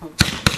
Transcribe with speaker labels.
Speaker 1: Hmm.